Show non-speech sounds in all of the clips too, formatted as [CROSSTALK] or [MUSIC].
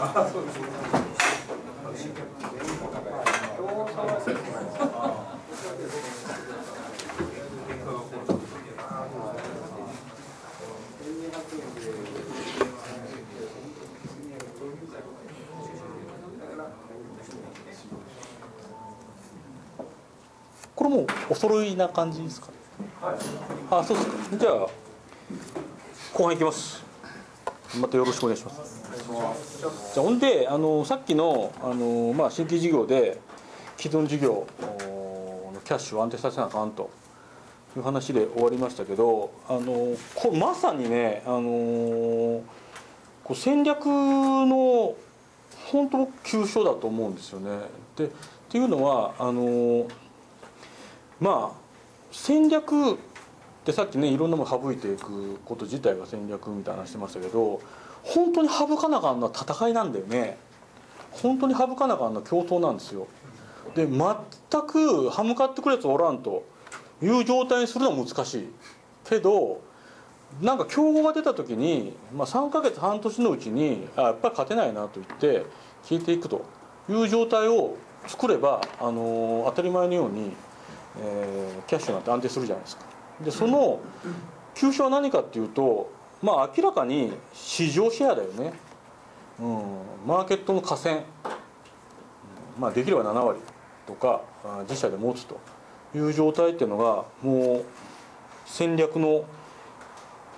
あ、そうです。これもうお揃いな感じですか、はい、あそうですか。じゃあ後半いきます。またよろしくお願いします。じゃあほんであのさっきのあの、まあ、新規事業で既存事業のキャッシュを安定させなあかんという話で終わりましたけどあのこまさにねあのこう戦略の本当急所だと思うんですよね。でっていうのはあのまあ戦略ってさっきねいろんなもの省いていくこと自体が戦略みたいな話してましたけど本当に省かなかんのは戦いなんだよね。本当に省かなかんのは競争なんですよ。で全く歯向かってくるやつおらんという状態にするのは難しい。けどなんか競合が出た時に、まあ、3ヶ月半年のうちにあやっぱり勝てないなと言って消えていくという状態を作れば、あの、当たり前のように、えー、キャッシュなんて安定するじゃないですか。でその急所は何かっていうとまあ明らかに市場シェアだよね、うん、マーケットの河川、まあ、できれば7割とか自社で持つという状態っていうのがもう戦略の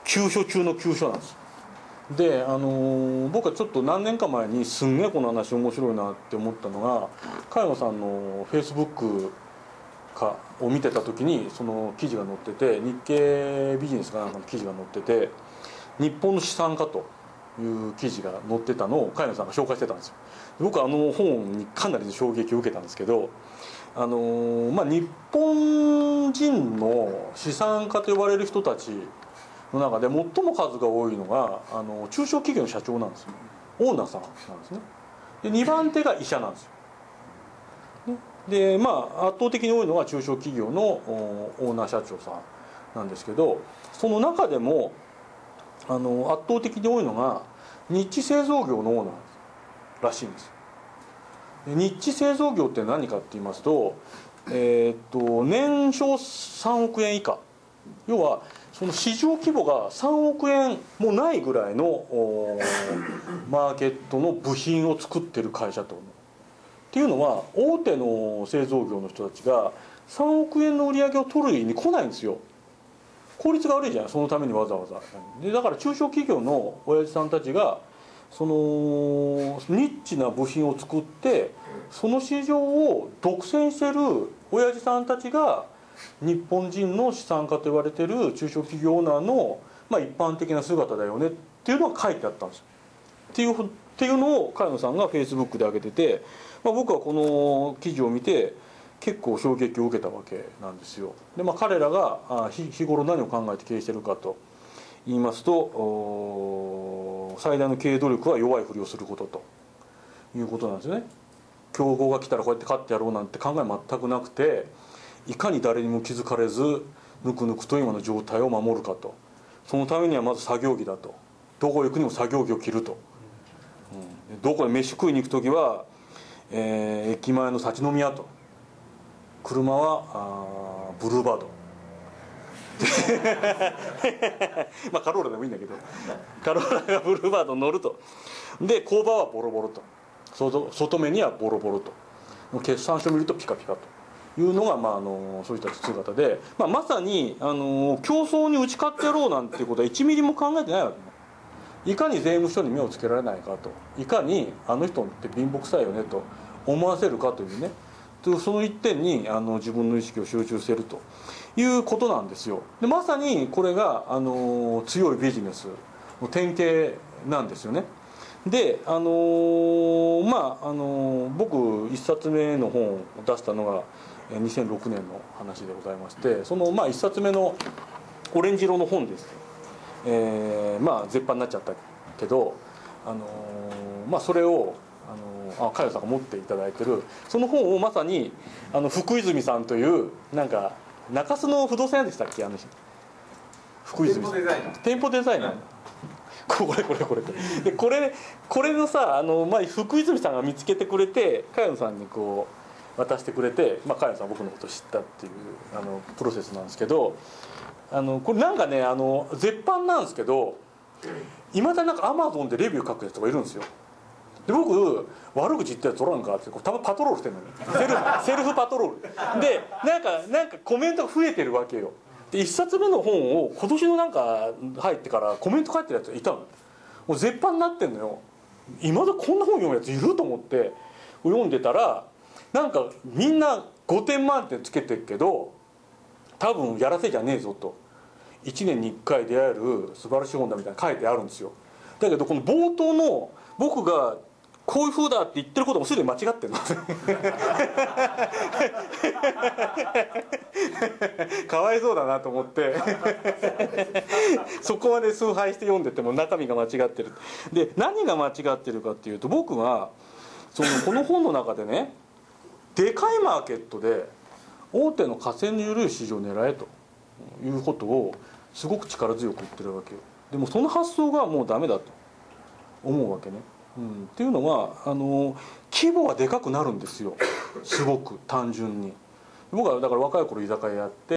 急所中の急所なんです。であのー、僕はちょっと何年か前にすんげえこの話面白いなって思ったのが加山さんのフェイスブックかを見てた時にその記事が載ってて日経ビジネスかなんかの記事が載ってて日本の資産家という記事が載ってたのを加山さんが紹介してたんですよ。僕あの本にかなり衝撃を受けたんですけどあのまあ、日本人の資産家と呼ばれる人たちの中で最も数が多いのがあの中小企業の社長なんですよ。オーナーさんなんですね。で2番手が医者なんですよ。でまあ圧倒的に多いのが中小企業のオーナー社長さんなんですけどその中でもあの圧倒的に多いのが日地製造業のオーナーらしいんです日地製造業って何かって言いますと,、えー、っと年商3億円以下。要はその市場規模が3億円もないぐらいのマーケットの部品を作ってる会社と。っていうのは大手の製造業の人たちが3億円の売り上げを取るに来ないんですよ。効率が悪いじゃないそのためにわざわざ。でだから中小企業の親父さんたちがそのニッチな部品を作ってその市場を独占してる親父さんたちが日本人の資産家と言われてる中小企業オーナーの、まあ、一般的な姿だよねっていうのが書いてあったんです。っていうっていうのを茅野さんがフェイスブックで上げてて、まあ、僕はこの記事を見て結構衝撃を受けたわけなんですよ。で、まあ、彼らが日頃何を考えて経営してるかと言いますと最大の経営努力は弱いふりをすることということなんですね。競合が来たらこうやって勝ってやろうなんて考え全くなくていかに誰にも気づかれずぬくぬくと今の状態を守るかと。そのためにはまず作業着だと。どこ行くにも作業着を着ると、うん、どこへ飯食いに行く時は、えー、駅前の立ち飲み屋と。車はあブルーバード。[LAUGHS] まあカローラでもいいんだけど。カローラがブルーバード乗ると。で工場はボロボロと。外外目にはボロボロと。決算書見るとピカピカと。いうのが、まあ、あのそういった姿で、まあ、まさにあの競争に打ち勝ってやろうなんていうことは1ミリも考えてないわけいかに税務署に目をつけられないかと。いかにあの人って貧乏くさいよねと。思わせるかというね。その一点にあの自分の意識を集中しているということなんですよ。でまさにこれがあの強いビジネス。の典型なんですよね。であのー、まああのー、僕一冊目の本を出したのが2006年の話でございましてそのまあ1冊目のオレンジ色の本です、えー、まあ絶版になっちゃったけど、あのー、まあ、それをあのあ佳代さんが持っていただいてるその本をまさにあの福泉さんというなんか中洲の不動産屋でしたっけあの人福泉さん。店舗デザイナー。店舗デザイナー。これこれこれでこれこれのさあの前福泉さんが見つけてくれて茅野さんにこう渡してくれて、まあ、さんは僕のこと知ったっていうあのプロセスなんですけどあのこれなんかねあの絶版なんですけどいまだなんかアマゾンでレビュー書くやつとかいるんですよで僕悪口言ったやつおらんかってたまパトロールしてんのよセルフ [LAUGHS] セルフパトロール。でなんかなんかコメントが増えてるわけよ。で1冊目の本を今年のなんか入ってからコメント書いてるやつがいたの。もう絶版になってんのよ。今だこんな本読むやついると思って読んでたらなんかみんな5点満点つけてるけど多分やらせじゃねえぞと。1年に1回出会える素晴らしい本だみたいな書いてあるんですよ。だけどこの冒頭の僕がこういう風だって言ってることもすでに間違ってるの。[LAUGHS] かわいそうだなと思って。そこまで崇拝して読んでても中身が間違ってる。で何が間違ってるかっていうと僕がそのこの本の中でねでかいマーケットで大手の河川の緩い市場を狙えということをすごく力強く言ってるわけよ。でもその発想がもうダメだと思うわけね、うん、っていうのはあの規模はでかくなるんですよ。すごく単純に。僕はだから若い頃居酒屋やって